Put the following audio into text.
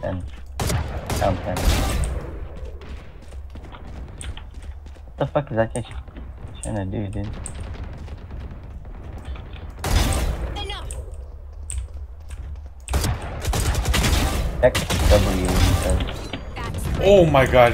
10. Down 10. What the fuck is that guy trying to do, dude? Enough. X W, he says. Oh my god.